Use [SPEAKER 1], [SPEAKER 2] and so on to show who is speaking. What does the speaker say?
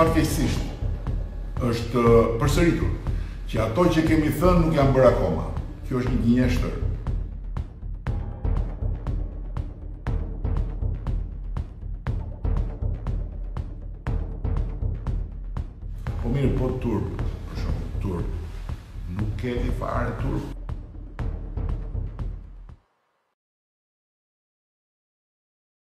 [SPEAKER 1] Fatkeqësisht është përsëritur që ato që kemi thënë nuk janë bërë akoma. Kjo është një gënjeshtër. Po mirë, po turp, për shembull, turp. Nuk keni fare turp.